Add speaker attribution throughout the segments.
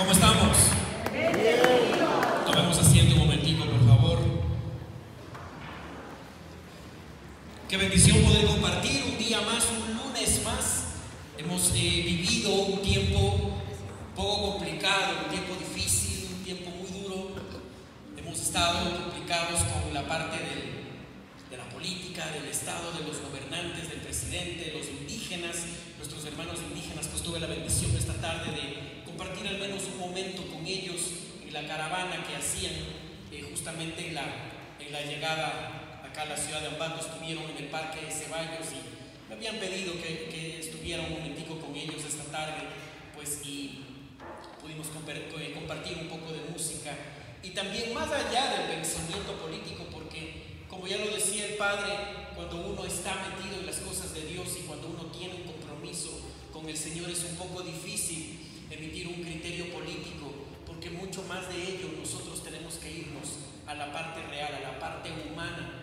Speaker 1: ¿Cómo estamos? Tomemos asiento un momentico, por favor. Qué bendición poder compartir un día más, un lunes más. Hemos eh, vivido un tiempo poco complicado, un tiempo difícil, un tiempo muy duro. Hemos estado complicados con la parte de la política, del Estado, de los gobernantes, del presidente, de los indígenas, nuestros hermanos indígenas. Pues tuve la bendición esta tarde de compartir al menos un momento con ellos en la caravana que hacían eh, justamente en la, en la llegada acá a la ciudad de Ambato. Estuvieron en el parque de Ceballos y me habían pedido que, que estuviera un momentico con ellos esta tarde, pues y pudimos eh, compartir un poco de música y también más allá del pensamiento político, porque como ya lo decía el Padre, cuando uno está metido en las cosas de Dios y cuando uno tiene un compromiso con el Señor es un poco difícil emitir un criterio político, porque mucho más de ello nosotros tenemos que irnos a la parte real, a la parte humana,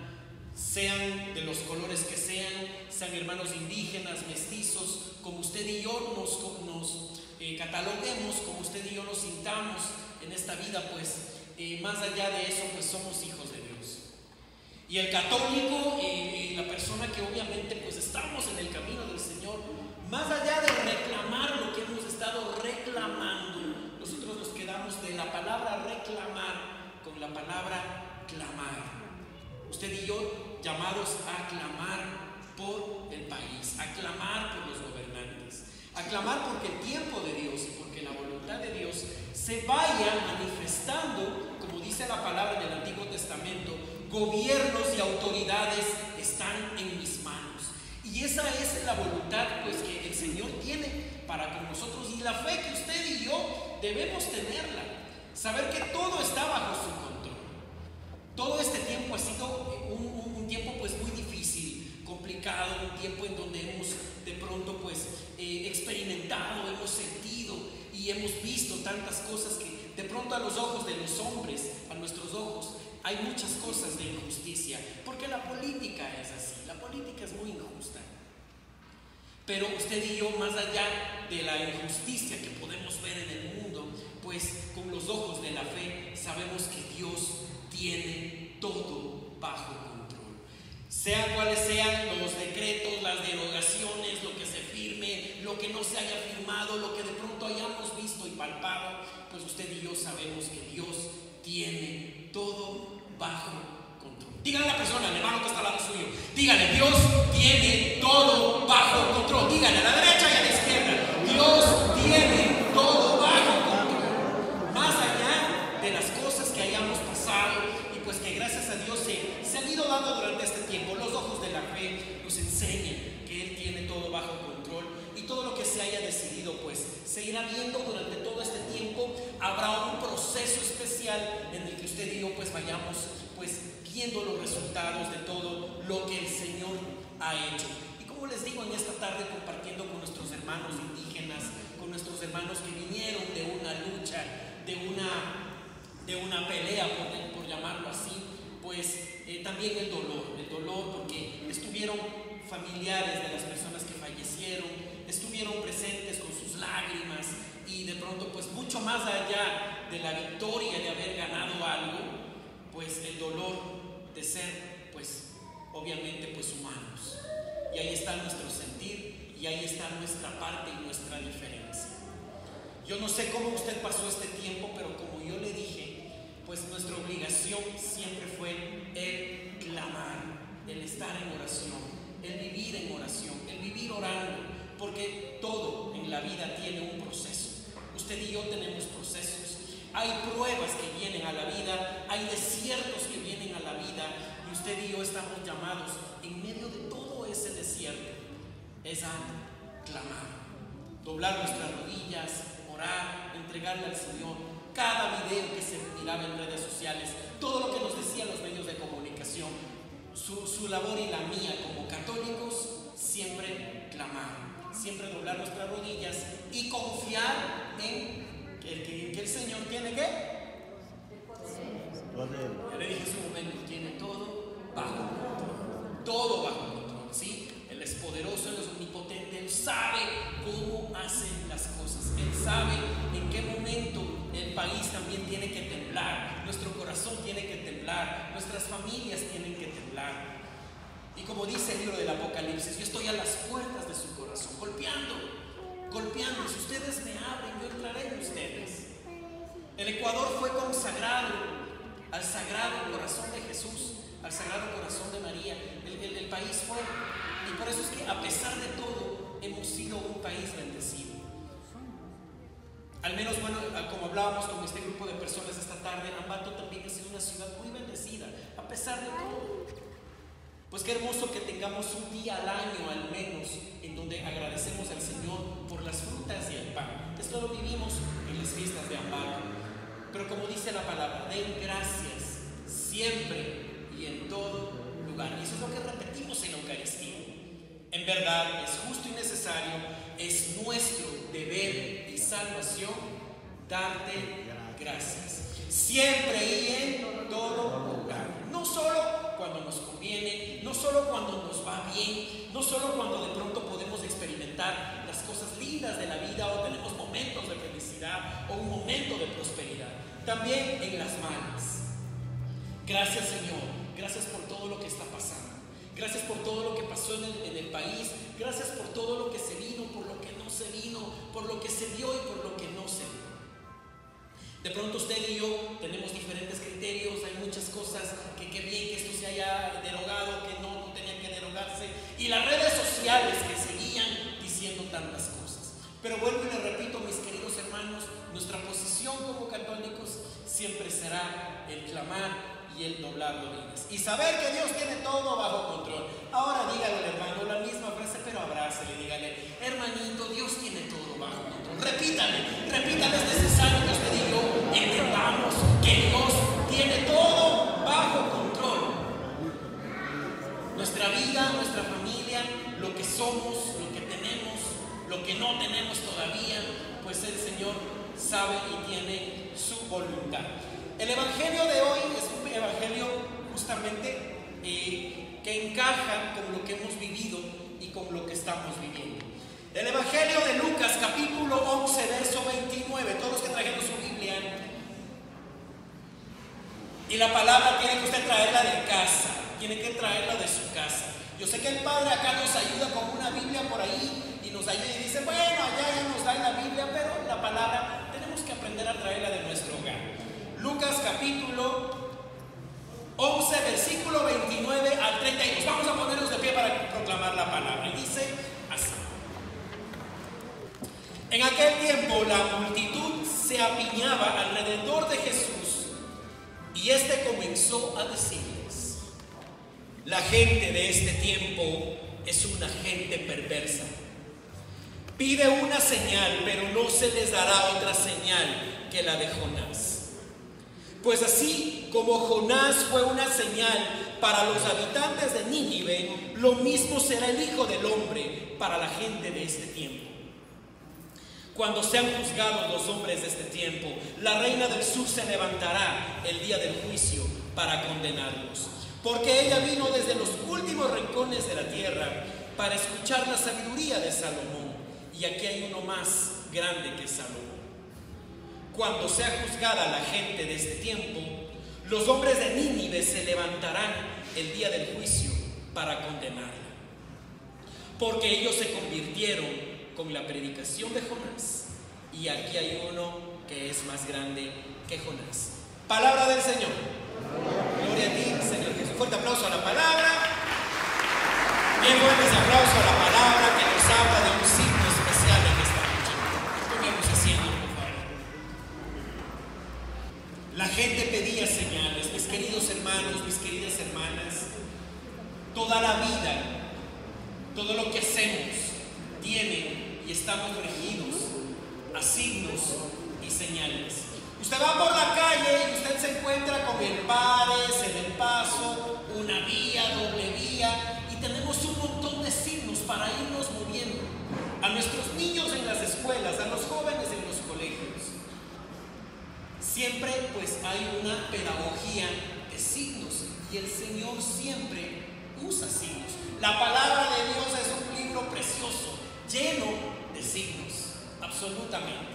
Speaker 1: sean de los colores que sean, sean hermanos indígenas, mestizos, como usted y yo nos, nos eh, cataloguemos, como usted y yo nos sintamos en esta vida, pues eh, más allá de eso, pues somos hijos de Dios. Y el católico y la persona que obviamente pues estamos en el camino del Señor, más allá de reclamar lo reclamando, nosotros nos quedamos de la palabra reclamar con la palabra clamar. Usted y yo llamados a clamar por el país, a clamar por los gobernantes, a clamar porque el tiempo de Dios y porque la voluntad de Dios se vaya manifestando, como dice la palabra en el Antiguo Testamento, gobiernos y autoridades están en mis manos. Y esa es la voluntad pues que el Señor tiene para con nosotros y la fe que usted y yo debemos tenerla. Saber que todo está bajo su control. Todo este tiempo ha sido un, un- un tiempo pues muy difícil, complicado, un tiempo en donde hemos de pronto pues eh, experimentado, hemos sentido y hemos visto tantas cosas que de pronto a los ojos de los hombres, a nuestros ojos, hay muchas cosas de injusticia, porque la política es así, la política es muy injusta. Pero usted y yo, más allá de la injusticia que podemos ver en el mundo, pues con los ojos de la fe sabemos que Dios tiene todo bajo control. Sean cuales sean los decretos, las derogaciones, lo que se firme, lo que no se haya firmado, lo que de pronto hayamos visto y palpado, pues usted y yo sabemos que Dios tiene todo bajo control. Dígale a la persona, al hermano que está al lado suyo, dígale, Dios tiene todo bajo control. Dígale a la derecha y a la izquierda, Dios tiene todo bajo control. Más allá de las cosas que hayamos pasado y pues que gracias a Dios se, se han ido dando durante este tiempo, los ojos de la fe nos enseñan que Él tiene todo bajo control y todo lo que se haya decidido pues se irá viendo durante todo este tiempo. Habrá un proceso especial en el que usted y yo pues vayamos pues viendo los resultados de todo lo que el Señor ha hecho. Y como les digo en esta tarde compartiendo con nuestros hermanos indígenas, con nuestros hermanos que vinieron de una lucha, de una, de una pelea, por, por llamarlo así, pues eh, también el dolor, el dolor porque estuvieron familiares de las personas que fallecieron, estuvieron presentes con sus lágrimas y de pronto pues mucho más allá de la victoria de haber ganado algo, pues el dolor de ser pues obviamente pues humanos. Y ahí está nuestro sentir y ahí está nuestra parte y nuestra diferencia. Yo no sé cómo usted pasó este tiempo, pero como yo le dije, pues nuestra obligación siempre fue el clamar, el estar en oración, el vivir en oración, el vivir orando, porque todo en la vida tiene un proceso. Usted y yo tenemos procesos. Hay pruebas que vienen a la vida, hay desiertos que vienen a la vida, y usted y yo estamos llamados en medio de todo ese desierto, es a clamar, doblar nuestras rodillas, orar, entregarle al Señor. Cada video que se miraba en redes sociales, todo lo que nos decían los medios de comunicación, su, su labor y la mía como católicos, siempre clamar, siempre doblar nuestras rodillas y confiar en que, que- que el Señor tiene que, ya le dije en su momento, tiene todo bajo control, todo bajo control, ¿sí? Él es poderoso, Él es omnipotente, Él sabe cómo hacen las cosas, Él sabe en qué momento país también tiene que temblar, nuestro corazón tiene que temblar, nuestras familias tienen que temblar. Y como dice el libro del Apocalipsis, yo estoy a las puertas de su corazón, golpeando, golpeando. Si ustedes me abren, yo entraré en ustedes. El Ecuador fue consagrado al sagrado corazón de Jesús, al sagrado corazón de María. El, el país fue. Y por eso es que a pesar de todo, hemos sido un país bendecido. Al menos, bueno, como hablábamos con este grupo de personas esta tarde, Ambato también ha sido una ciudad muy bendecida, a pesar de todo. Pues qué hermoso que tengamos un día al año al menos en donde agradecemos al Señor por las frutas y el pan. Esto lo vivimos en las fiestas de Ambato. Pero como dice la palabra, den gracias siempre y en todo lugar. Y eso es lo que repetimos en la Eucaristía. En verdad es justo y necesario, es nuestro deber y salvación darte gracias. Siempre y en todo lugar. No solo cuando nos conviene, no solo cuando nos va bien, no solo cuando de pronto podemos experimentar las cosas lindas de la vida o tenemos momentos de felicidad o un momento de prosperidad. También en las malas. Gracias Señor, gracias por todo lo que está pasando. Gracias por todo lo que pasó en el, país. Gracias por todo lo que se vino, por lo que no se vino, por lo que se dio y por lo que no se dio. De pronto usted y yo tenemos diferentes criterios, hay muchas cosas que qué bien que esto se haya derogado, que no, no tenían que derogarse, y las redes sociales que seguían diciendo tantas cosas. Pero vuelvo y le repito, mis queridos hermanos, nuestra posición como católicos siempre será el clamar y el doblar rodillas. Y saber que Dios tiene todo bajo control. Ahora dígale al hermano la misma frase, pero abrácele, dígale, hermanito, Dios tiene todo bajo control. Repítale, repítale, es necesario que entendamos que Dios tiene todo bajo control. Nuestra vida, nuestra familia, lo que somos, lo que tenemos, lo que no tenemos todavía, pues el Señor sabe y tiene su voluntad. El Evangelio de hoy es un Evangelio justamente eh, que encaja con lo que hemos vivido y con lo que estamos viviendo. El Evangelio de Lucas capítulo 11, verso 29, todos los que trajeron su Biblia. Y la palabra tiene que usted traerla de casa, tiene que traerla de su casa. Yo sé que el Padre acá nos ayuda con una Biblia por ahí y nos ayuda y dice, bueno, allá ya nos da la Biblia, pero la palabra tenemos que aprender a traerla de nuestro hogar. Lucas capítulo 11, versículo 29 al 32. Vamos a ponernos de pie para proclamar la palabra. Y dice así. En aquel tiempo la multitud se apiñaba alrededor de Jesús y éste comenzó a decirles, la gente de este tiempo es una gente perversa. Pide una señal, pero no se les dará otra señal que la de Jonás. Pues así como Jonás fue una señal para los habitantes de Nínive, lo mismo será el Hijo del Hombre para la gente de este tiempo. Cuando sean juzgados los hombres de este tiempo, la reina del sur se levantará el día del juicio para condenarlos. Porque ella vino desde los últimos rincones de la tierra para escuchar la sabiduría de Salomón. Y aquí hay uno más grande que Salomón cuando sea juzgada la gente de este tiempo, los hombres de Nínive se levantarán el día del juicio para condenarla. Porque ellos se convirtieron con la predicación de Jonás. Y aquí hay uno que es más grande que Jonás. Palabra del Señor. Gloria a ti, Señor Jesús. Fuerte aplauso a la palabra. Bien fuerte ese aplauso a la palabra que nos habla de un signo especial en esta noche. haciendo la gente pedía señales, mis queridos hermanos, mis queridas hermanas. Toda la vida, Siempre pues hay una pedagogía de signos y el Señor siempre usa signos. La palabra de Dios es un libro precioso, lleno de signos, absolutamente.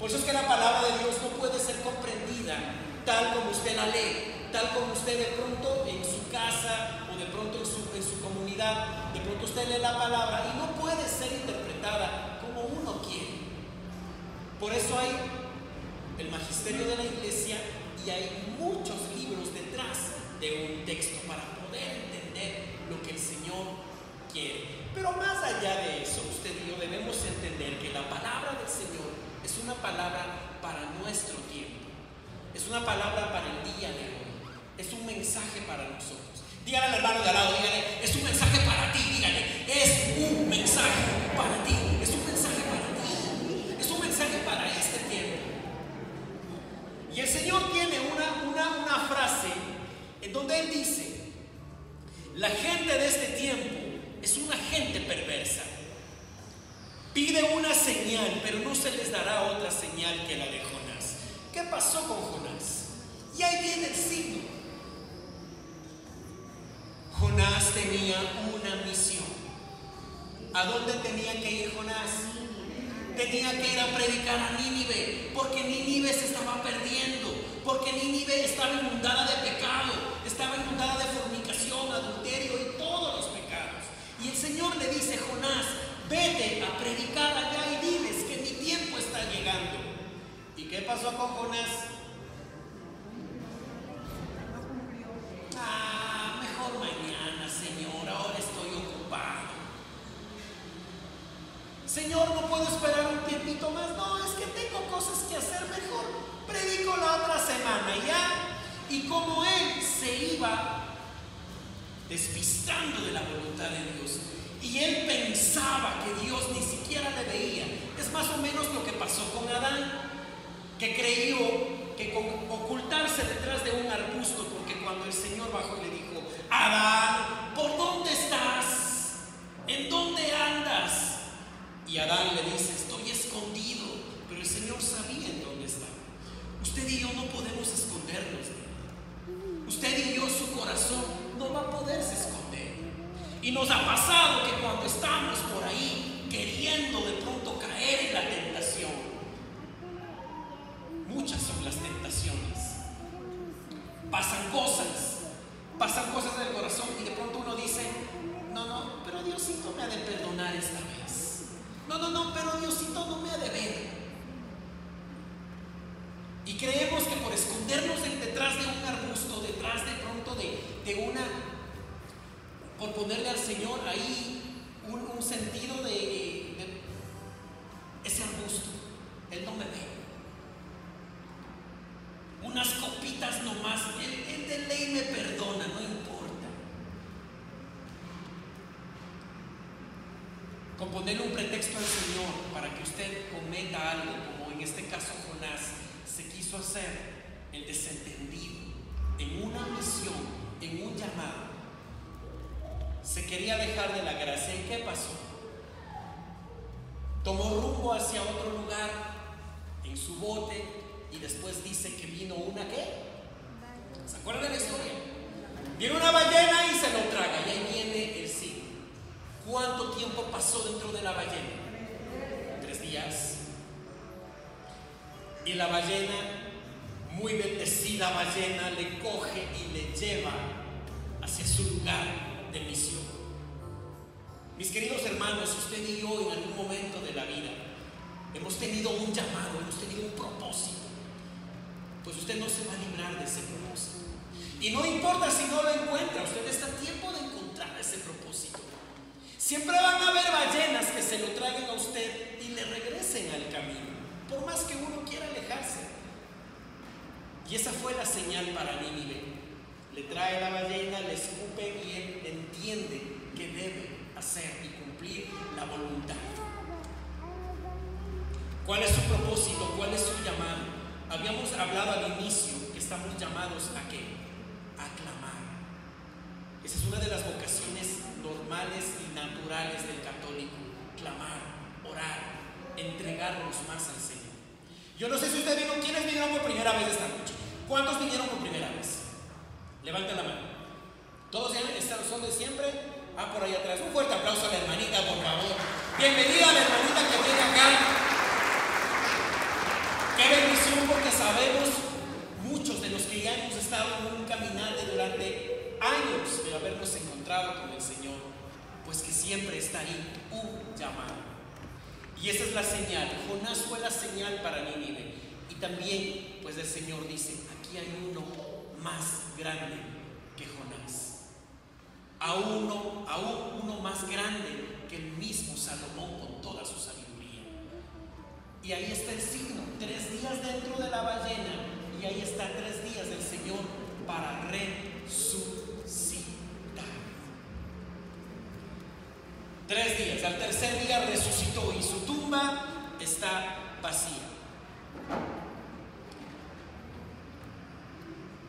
Speaker 1: Por eso es que la palabra de Dios no puede ser comprendida tal como usted la lee, tal como usted de pronto en su casa o de pronto en su, en su comunidad, de pronto usted lee la palabra y no puede ser interpretada como uno quiere. Por eso hay el magisterio de la iglesia y hay muchos libros detrás de un texto para poder entender lo que el Señor quiere. Pero más allá de eso, usted y yo debemos entender que la palabra del Señor es una palabra para nuestro tiempo. Es una palabra para el día de hoy. Es un mensaje para nosotros. Dígale al hermano de al lado, dígale, es un mensaje para ti, dígale, es un mensaje para ti, es un mensaje para ti, es un mensaje para este tiempo. Y el Señor tiene una, una, una frase en donde Él dice, la gente de este tiempo es una gente perversa. Pide una señal, pero no se les dará otra señal que la de Jonás. ¿Qué pasó con Jonás? Y ahí viene el signo. Jonás tenía una misión. ¿A dónde tenía que ir Jonás? Tenía que ir a predicar a Nínive, porque Nínive se estaba perdiendo, porque Nínive estaba inundada de pecado, estaba inundada de fornicación, adulterio y todos los pecados. Y el Señor le dice, Jonás, vete a predicar allá y diles que mi tiempo está llegando. ¿Y qué pasó con Jonás? Ah, mejor mañana, Señor, ahora estoy ocupado. Señor, no puedo esperar un tiempito más. No, es que tengo cosas que hacer mejor. Predico la otra semana ya. Y como él se iba despistando de la voluntad de Dios, y él pensaba que Dios ni siquiera le veía, es más o menos lo que pasó con Adán, que creyó que ocultarse detrás de un arbusto, porque cuando el Señor bajó le dijo, Adán, ¿por dónde estás? ¿En dónde andas? Y Adán le dice, estoy escondido, pero el Señor sabía en dónde estaba. Usted y yo no podemos escondernos. Usted y yo, su corazón no va a poderse esconder. Y nos ha pasado que cuando estamos por ahí queriendo de pronto caer en la tentación, muchas son las tentaciones. Pasan cosas, pasan cosas del corazón y de pronto uno dice, no, no, pero Diosito me ha de perdonar esta vez. No, no, no, pero Diosito no me ha de ver. Y creemos que por escondernos detrás de un arbusto, detrás de pronto de, de una, por ponerle al Señor ahí un, sentido de, ese arbusto, Él no me ve. Unas copitas nomás, él, él de ley me perdona, no importa. Con ponerle un pretexto al Señor para que usted cometa algo, como en este caso Jonás se quiso hacer el desentendido en una misión, en un llamado. Se quería dejar de la gracia. ¿Y qué pasó? Tomó rumbo hacia otro lugar en su bote y después dice que vino una qué? ¿Se acuerdan de la historia? Viene una ballena y se lo traga. Y ahí viene el. ¿Cuánto tiempo pasó dentro de la ballena? Tres días. Y la ballena, muy bendecida ballena, le coge y le lleva hacia su lugar de misión. Mis queridos hermanos, usted y yo en algún momento de la vida hemos tenido un llamado, hemos tenido un propósito. Pues usted no se va a librar de ese propósito. Y no importa si no lo encuentra, usted está a tiempo de encontrar ese propósito. Siempre van a haber ballenas que se lo traigan a usted y le regresen al camino por más que uno quiera alejarse. Y esa fue la señal para Nínive. Le trae la ballena, le escupe y él entiende que debe hacer y cumplir la voluntad. ¿Cuál es su propósito? ¿Cuál es su llamado? Habíamos hablado al inicio que estamos llamados a qué? A clamar. Esa es una de las vocaciones normales y naturales del católico. Clamar, orar, entregarnos más al Señor. Yo no sé si ustedes vieron, ¿quiénes vinieron por primera vez esta noche? ¿Cuántos vinieron por primera vez? Levanten la mano. ¿Todos son de siempre? Ah, por ahí atrás. Un fuerte aplauso a la hermanita, por favor. Bienvenida a la hermanita que viene acá. sabemos, muchos de los que ya hemos estado años de habernos encontrado con el Señor, pues que siempre está ahí un llamado. Y esa es la señal. Jonás fue la señal para Nínive. Y también, pues el Señor dice, aquí hay uno más grande que Jonás. A uno, aún uno más grande que el mismo Salomón con toda su sabiduría. Y ahí está el signo, tres días dentro de la ballena y ahí está tres días del Señor para resucitar. Tres días, al tercer día resucitó y su tumba está vacía.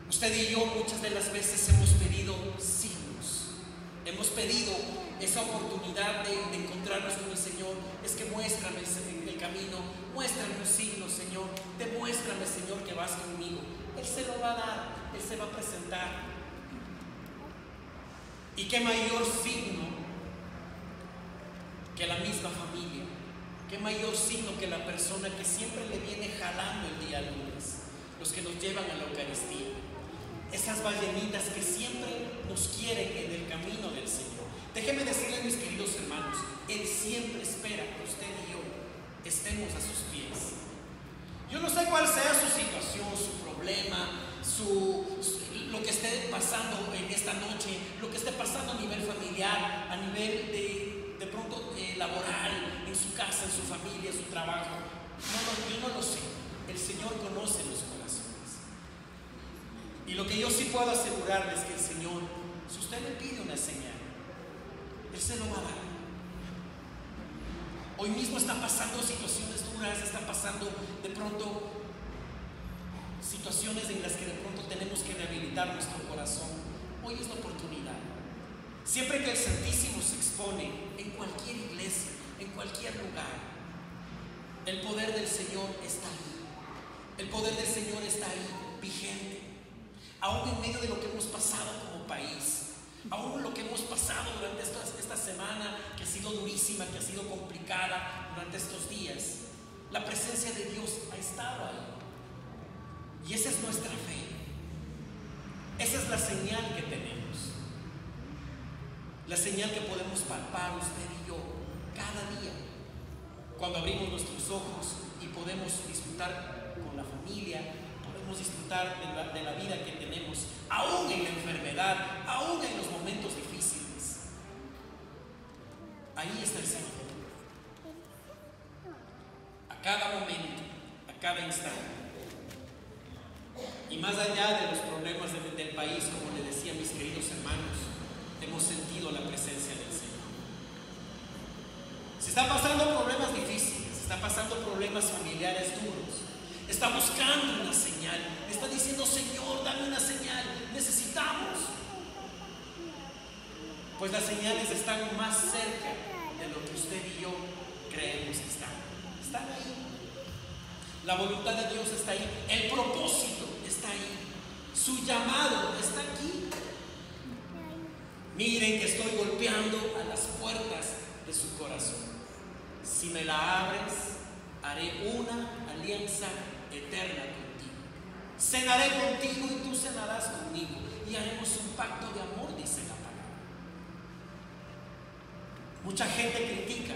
Speaker 1: Usted y yo muchas de las veces hemos pedido signos, hemos pedido esa oportunidad de, encontrarnos con el Señor. Es que muéstrame el, camino, muéstrame un signo, Señor, demuéstrame, Señor, que vas conmigo. Él se lo va a dar, Él se va a presentar. ¿Y qué mayor signo que la misma familia? ¿Qué mayor signo que la persona que siempre le viene jalando el día lunes? Los que nos llevan a la Eucaristía esas ballenitas que siempre nos quieren en el camino del Señor. Déjenme decirles, mis queridos hermanos, Él siempre espera que usted y yo estemos a sus pies. Yo no sé cuál sea su situación, su problema, su, lo que esté pasando en esta noche, lo que esté pasando a nivel familiar, a nivel de, eh, laboral, en su casa, en su familia, en su trabajo. No, yo no lo sé. El Señor conoce los corazones. Y lo que yo sí puedo asegurarles es que el Señor, si usted le pide una señal, Él se lo va a dar. Hoy mismo está pasando situaciones duras, está pasando de pronto situaciones en las que de pronto tenemos que rehabilitar nuestro corazón. Hoy es la oportunidad. Siempre que el Santísimo se expone en cualquier iglesia, en cualquier lugar, el poder del Señor está ahí. El poder del Señor está ahí, vigente aún en medio de lo que hemos pasado como país, aún lo que hemos pasado durante esta, esta semana, que ha sido durísima, que ha sido complicada durante estos días, la presencia de Dios ha estado ahí. Y esa es nuestra fe. Esa es la señal que tenemos. La señal que podemos palpar usted y yo cada día. Cuando abrimos nuestros ojos y podemos disfrutar con la familia, disfrutar de la, vida que tenemos, aún en la enfermedad, aún en los momentos difíciles. Ahí está el Señor. A cada momento, a cada instante. Y más allá de los problemas del país, como le decía mis queridos hermanos, hemos sentido la presencia del Señor. Se están pasando problemas difíciles, se están pasando problemas familiares duros, Está buscando una señal. Está diciendo, Señor, dame una señal. Necesitamos. Pues las señales están más cerca de lo que usted y yo creemos que están. Están ahí. La voluntad de Dios está ahí. El propósito está ahí. Su llamado está aquí. Miren que estoy golpeando a las puertas de su corazón. Si me la abres, haré una alianza eterna contigo. Cenaré contigo y tú cenarás conmigo y haremos un pacto de amor, dice la palabra. Mucha gente critica.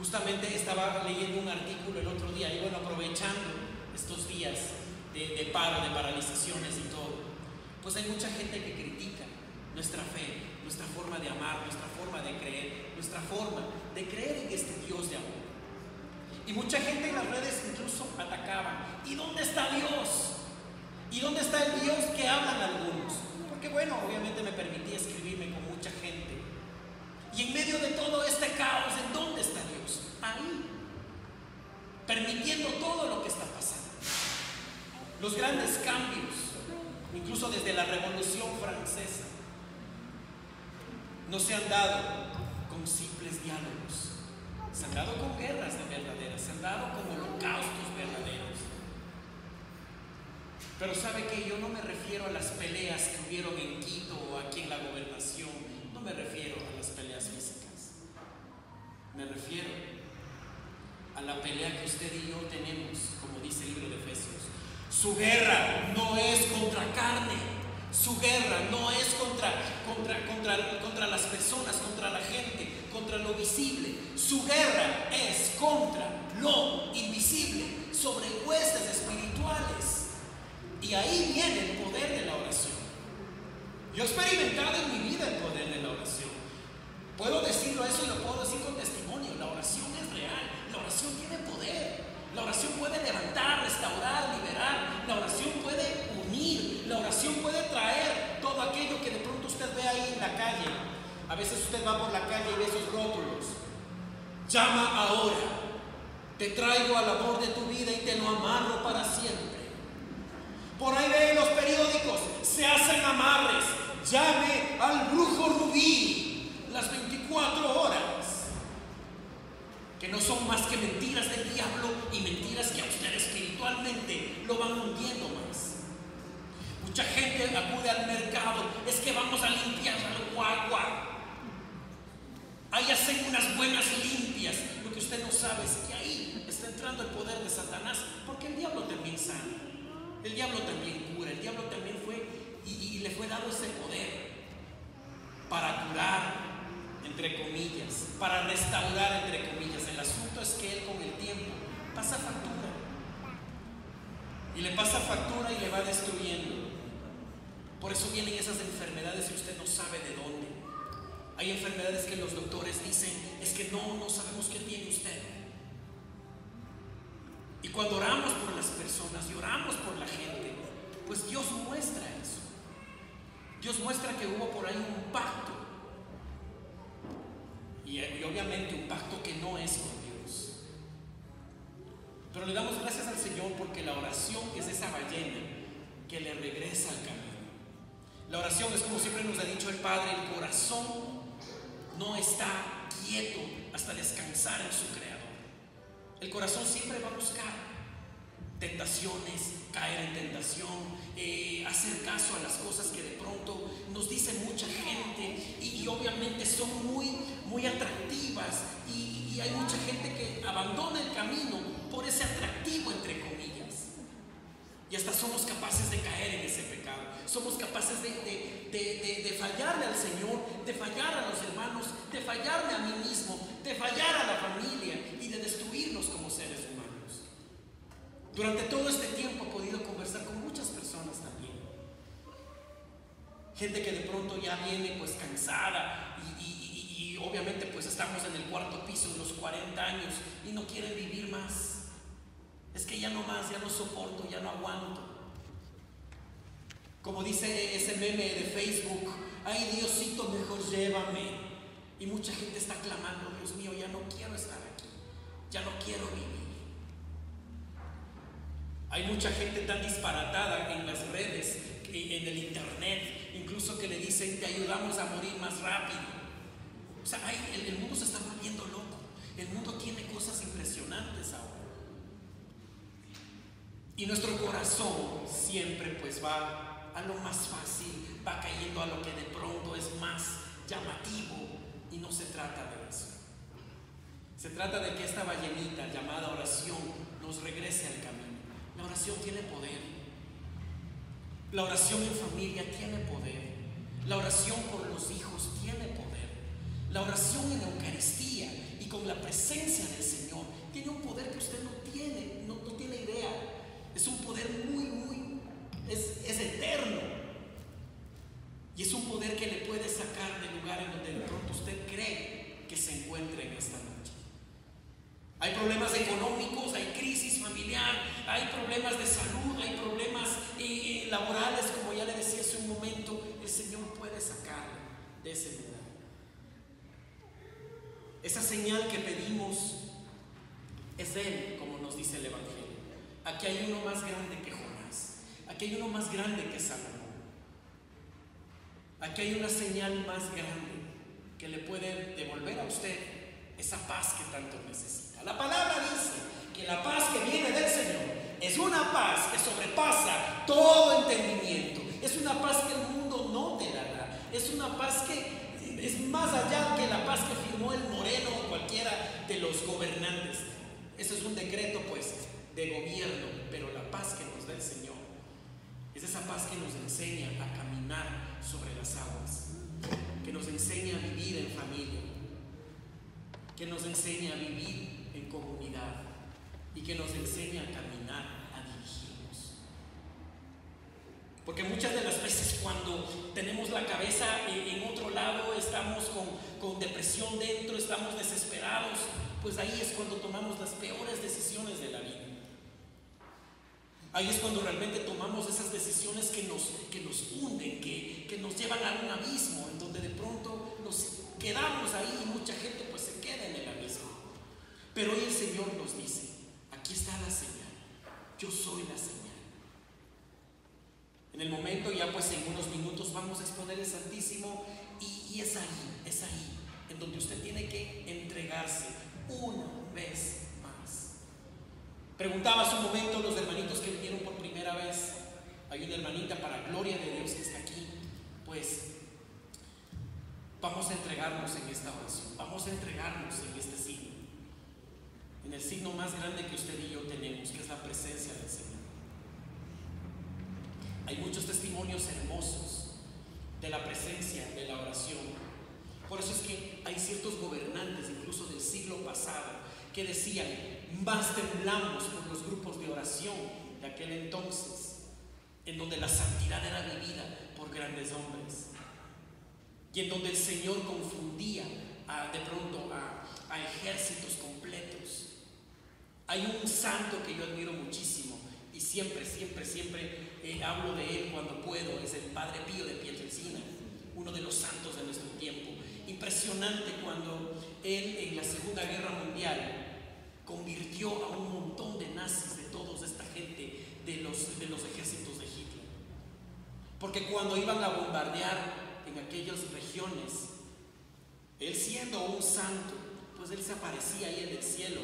Speaker 1: Justamente estaba leyendo un artículo el otro día y bueno, aprovechando estos días de, de paro, de paralizaciones y todo, pues hay mucha gente que critica nuestra fe, nuestra forma de amar, nuestra forma de creer, nuestra forma de creer en este Dios de amor. Y mucha gente en las redes incluso atacaba. ¿Y dónde está Dios? ¿Y dónde está el Dios que hablan algunos? Porque bueno, obviamente me permití escribirme con mucha gente. Y en medio de todo este caos, ¿en dónde está Dios? Ahí. Permitiendo todo lo que está pasando. Los grandes cambios, incluso desde la Revolución Francesa, no se han dado con simples diálogos se han dado con guerras de verdaderas, se han dado con holocaustos verdaderos. Pero sabe que yo no me refiero a las peleas que hubieron en Quito o aquí en la gobernación, no me refiero a las peleas físicas. Me refiero a la pelea que usted y yo tenemos como Su guerra no es contra carne. Su guerra no es contra, contra, contra, contra las personas, contra la gente, contra lo visible. Su guerra es contra lo invisible, sobre huestes espirituales. Y ahí viene el poder de la oración. Yo he experimentado en mi vida el poder de la oración. Puedo decirlo eso y lo puedo decir con testimonio. La oración es real. La oración tiene poder. La oración puede levantar, restaurar, liberar. La oración puede unir. La oración puede traer todo aquello que de pronto usted ve ahí en la calle. A veces usted va por la calle y ve esos rótulos. Llama ahora. Te traigo al amor de tu vida y te lo amarro para siempre. Por ahí ve los periódicos. Se hacen amarres. Llame al brujo rubí las 24 horas que no son más que mentiras del diablo y mentiras que a usted espiritualmente lo van hundiendo más. Mucha gente acude al mercado, es que vamos a limpiar al guagua. Ahí hacen unas buenas limpias. Lo que usted no sabe es que ahí está entrando el poder de Satanás, porque el diablo también sana, el diablo también cura, el diablo también fue y, y le fue dado ese poder para curar, entre comillas, para restaurar, entre comillas. Que él con el tiempo pasa factura. Y le pasa factura y le va destruyendo. Por eso vienen esas enfermedades y usted no sabe de dónde. Hay enfermedades que los doctores dicen, es que no, no sabemos qué tiene usted. Y cuando oramos por las personas y oramos por la gente, pues Dios muestra eso. Dios muestra que hubo por ahí un pacto y, obviamente un pacto que no es. Pero le damos gracias al Señor porque la oración es esa ballena que le regresa al camino. La oración es como siempre nos ha dicho el Padre, el corazón no está quieto hasta descansar en su Creador. El corazón siempre va a buscar tentaciones, caer en tentación, eh, hacer caso a las cosas que de pronto nos dice mucha gente y, obviamente son ese atractivo entre comillas. Y hasta somos capaces de caer en ese pecado. Somos capaces de, de, de, fallarle al Señor, de fallar a los hermanos, de fallarme a mí mismo, de fallar a la familia y de destruirnos como seres humanos. Durante todo este tiempo he podido conversar con muchas personas también. Gente que de pronto ya viene pues cansada y, obviamente pues estamos en el cuarto piso de los 40 años y no quieren vivir más. Es que ya no más, ya no soporto, ya no aguanto. Como dice ese meme de Facebook, ay Diosito, mejor llévame. Y mucha gente está clamando, Dios mío, ya no quiero estar aquí, ya no quiero vivir. Hay mucha gente tan disparatada en las redes, en el internet, incluso que le dicen te ayudamos a morir más rápido. O sea, el, mundo se está volviendo loco. El mundo tiene cosas impresionantes ahora. Y nuestro corazón siempre pues va a lo más fácil, va cayendo a lo que de pronto es más llamativo y no se trata de eso. Se trata de que esta ballenita llamada oración nos regrese al camino. La oración tiene poder. La oración en familia tiene poder. La oración por los hijos tiene poder. La oración en la Eucaristía y con la presencia del Señor tiene un poder que usted no tiene. Es un poder muy, muy, es, eterno. Y es un poder que le puede sacar del lugar en donde de pronto usted cree que se encuentra en esta noche. Hay problemas económicos, hay crisis familiar, hay problemas de salud, hay problemas eh, eh, laborales, como ya le decía hace un momento, el Señor puede sacar de ese lugar. Esa señal que pedimos es Él, como nos dice el Evangelio. Aquí hay uno más grande que Jonás, aquí hay uno más grande que Salomón. Aquí hay una señal más grande que le puede devolver a usted esa paz que tanto necesita. La palabra dice que la paz que viene del Señor es una paz que sobrepasa todo entendimiento. Es una paz que el mundo no te dará. Es una paz que es más allá que la paz que firmó el Moreno o cualquiera de los gobernantes. Eso es un decreto pues de gobierno, pero la paz que nos da el Señor Es esa paz que nos enseña a caminar sobre las aguas, que nos enseña a vivir en familia, que nos enseña a vivir en comunidad y que nos enseña a caminar, a dirigirnos. Porque muchas de las veces cuando tenemos la cabeza en otro lado, estamos con, con depresión dentro, estamos desesperados, pues ahí es cuando tomamos las peores decisiones de la vida. Ahí es cuando realmente tomamos esas decisiones que nos, que nos hunden, que, que nos llevan a un abismo, en donde de pronto nos quedamos ahí y mucha gente pues se queda en el abismo. Pero hoy el Señor nos dice, aquí está la señal, yo soy la señal. En el momento, ya pues en unos minutos vamos a exponer el Santísimo y, y es ahí, es ahí, en donde usted tiene que entregarse una vez. Preguntaba hace un momento los hermanitos que vinieron por primera vez. Hay una hermanita para gloria de Dios que está aquí. Pues vamos a entregarnos en esta oración. Vamos a entregarnos en este signo. En el signo más grande que usted y yo tenemos, que es la presencia del Señor. Hay muchos testimonios hermosos de la presencia de la oración. Por eso es que hay ciertos gobernantes, incluso del siglo pasado, que decían, más temblamos por los grupos de oración de aquel entonces, en donde la santidad era vivida por grandes hombres, y en donde el Señor confundía de pronto a, ejércitos completos. Hay un santo que yo admiro muchísimo y siempre, siempre, siempre eh, hablo de él cuando puedo, es el Padre Pío de Pietrelcina, uno de los santos de nuestro tiempo impresionante cuando él en la Segunda Guerra Mundial convirtió a un montón de nazis, de todos esta gente, de los, de los ejércitos de Hitler. Porque cuando iban a bombardear en aquellas regiones, él siendo un santo, pues él se aparecía ahí en el cielo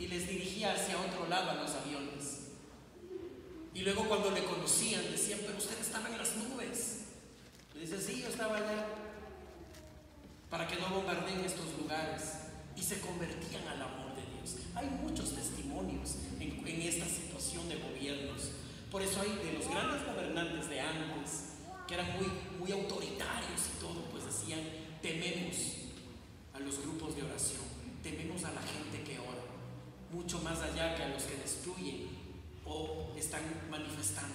Speaker 1: y les dirigía hacia otro lado a los aviones. Y luego cuando le conocían decían, pero usted estaba en las nubes. Le dice, sí, yo estaba allá para que no bombardeen estos lugares y se convertían al amor Dios. Hay muchos testimonios en, esta situación de gobiernos. Por eso hay de los grandes gobernantes de antes, que eran muy, muy autoritarios y todo, pues decían, tememos a los grupos de oración, tememos a la gente que ora, mucho más allá que a los que destruyen o están manifestando,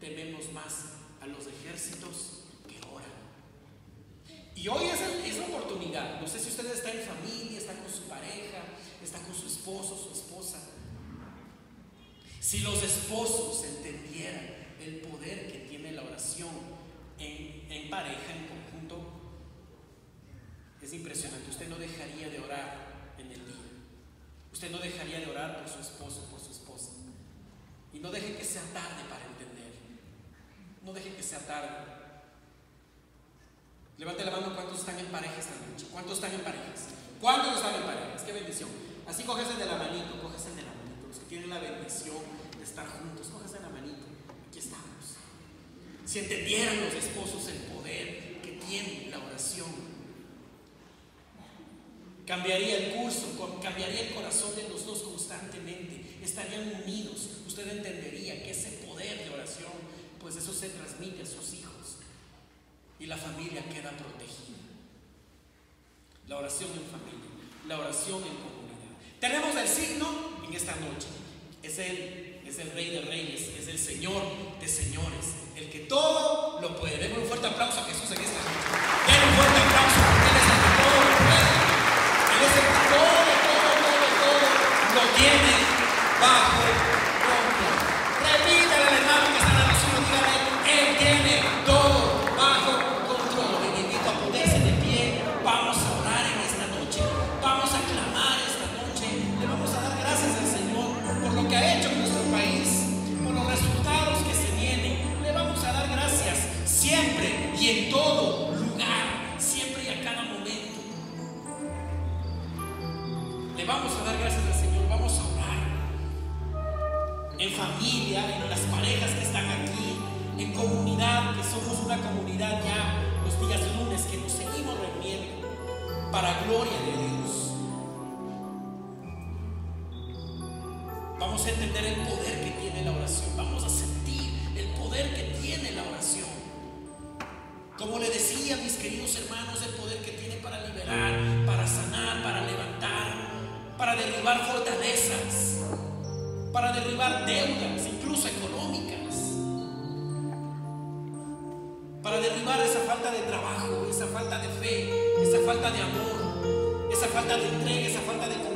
Speaker 1: tememos más a los ejércitos y hoy es la oportunidad. No sé si usted está en familia, está con su pareja, está con su esposo, su esposa. Si los esposos entendieran el poder que tiene la oración en, en pareja, en conjunto, es impresionante. Usted no dejaría de orar en el día. Usted no dejaría de orar por su esposo, por su esposa. Y no deje que sea tarde para entender. No deje que sea tarde. Levante la mano cuántos están en pareja esta noche. ¿Cuántos están en parejas? ¿Cuántos están en parejas? Qué bendición. Así cógese de la manito, cógese de la manito. Los que tienen la bendición de estar juntos, cógese de la manito. Aquí estamos. Si entendieran los esposos el poder que tiene la oración, cambiaría el curso, cambiaría el corazón de los dos constantemente. Estarían unidos. Usted entendería que ese poder de oración, pues eso se transmite a sus hijos y la familia queda protegida. La oración en familia, la oración en comunidad. Tenemos el signo en esta noche. Es Él, es el Rey de Reyes, es el Señor de Señores, el que todo lo puede. Denle un fuerte aplauso a Jesús en esta noche. Denle un fuerte aplauso porque Él es el que todo lo puede. Él es el que todo, todo, todo, todo lo tiene bajo derribar deudas, incluso económicas, para derribar esa falta de trabajo, esa falta de fe, esa falta de amor, esa falta de entrega, esa falta de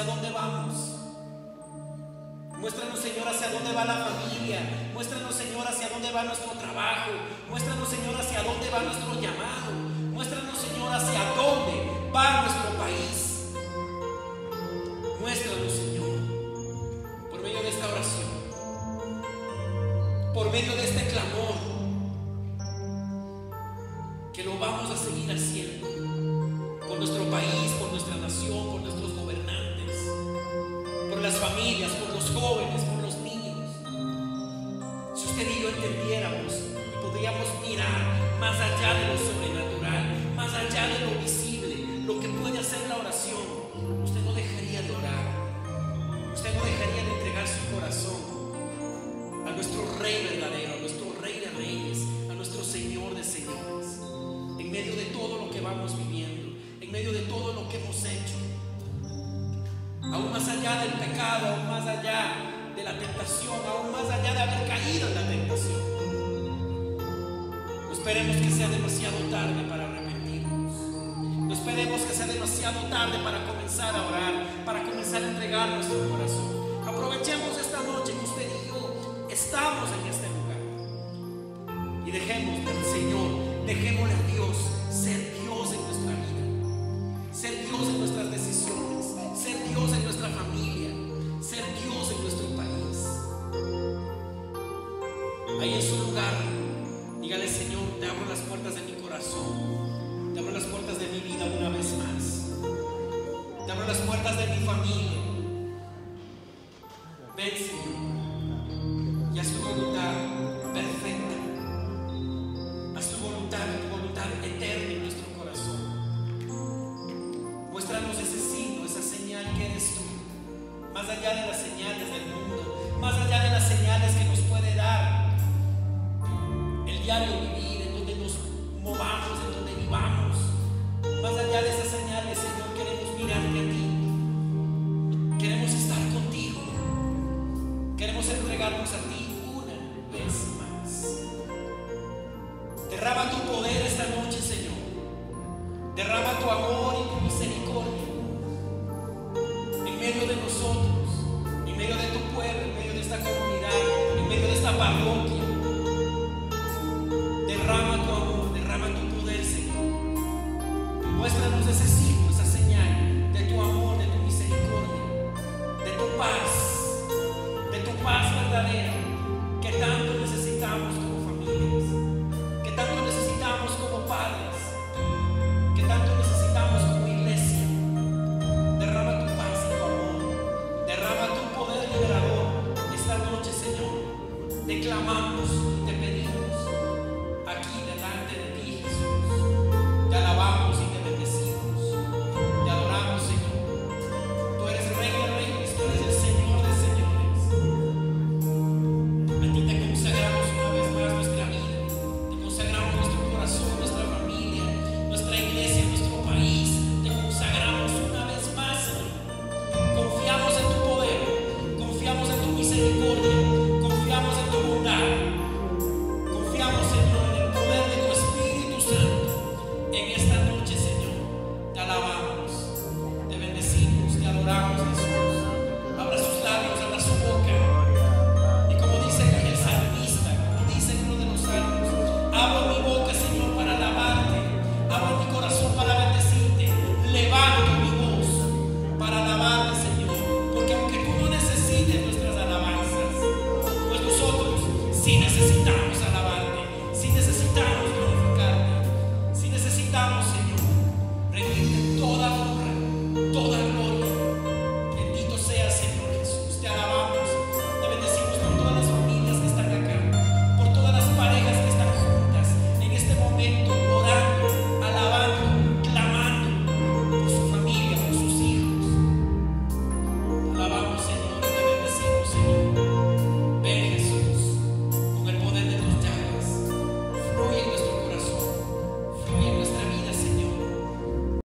Speaker 1: hacia dónde vamos. Muéstranos, Señor, hacia dónde va la familia. Muéstranos, Señor, hacia dónde va nuestro trabajo. Muéstranos, Señor, hacia dónde va nuestro llamado. y dejemos al Señor, dejémosle a Dios